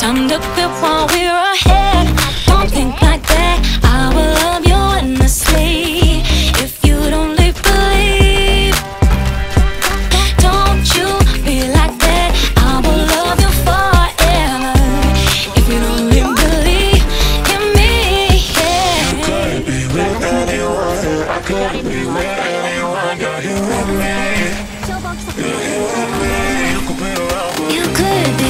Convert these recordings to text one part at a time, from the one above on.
Time to quit while we're ahead. Don't think like that. I will love you endlessly. If you don't believe. Don't you be like that. I will love you forever. If you don't believe in me. Yeah. You Could be with anyone, I could be with anyone. You're here with me, you're here with me. You could be around, You could be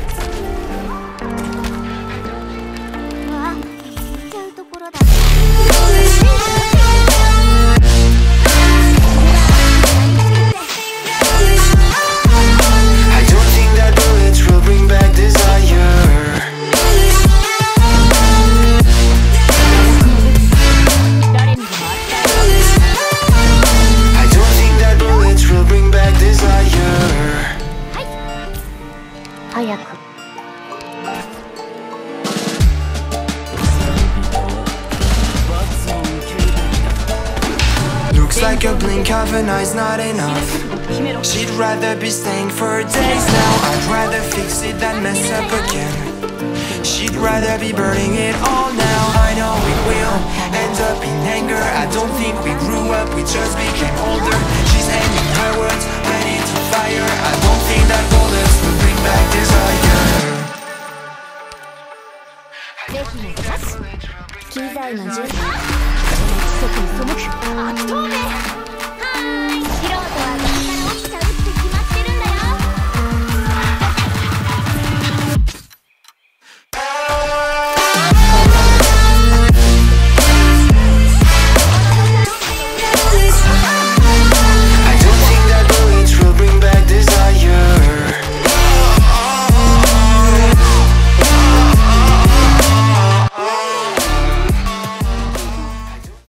早く。Like a blink of an eye's not enough. She'd rather be staying for days now. I'd rather fix it than mess up again. She'd rather be burning it all now. I know it will end up in anger. I don't think we grew up, we just became older. She's ending her words when it's ひの